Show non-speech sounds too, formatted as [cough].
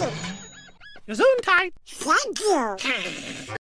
you. Gesundheit. Thank you. [laughs]